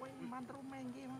Wih, mantrumeng gitu.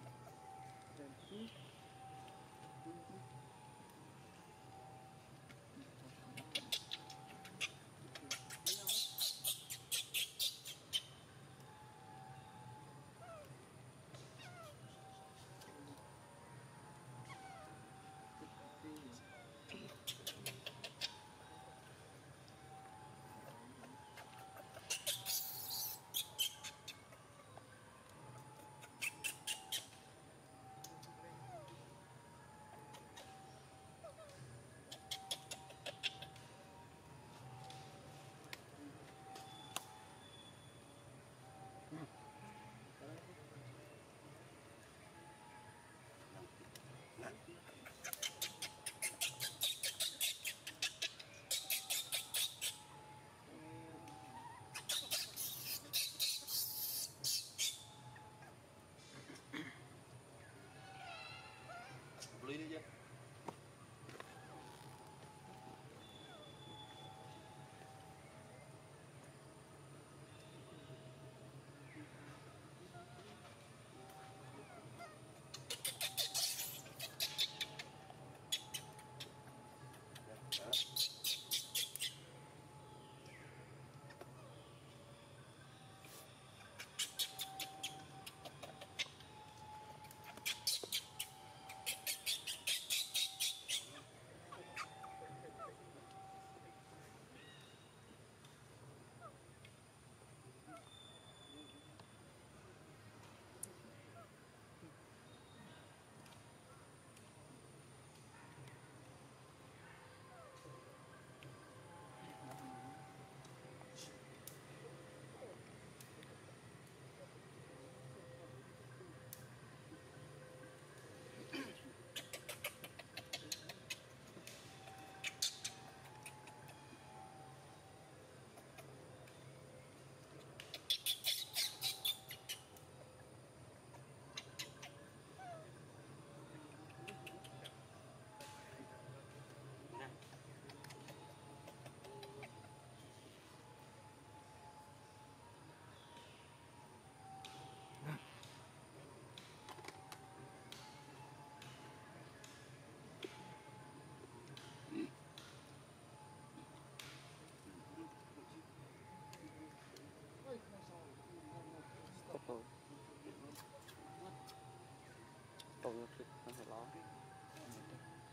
Relógio.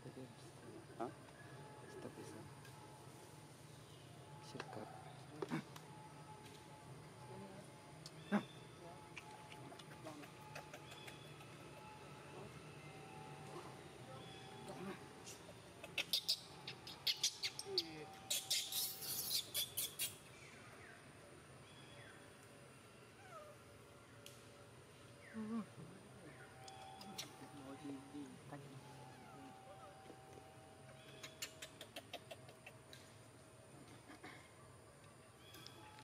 Stop this. Hã? Stop this.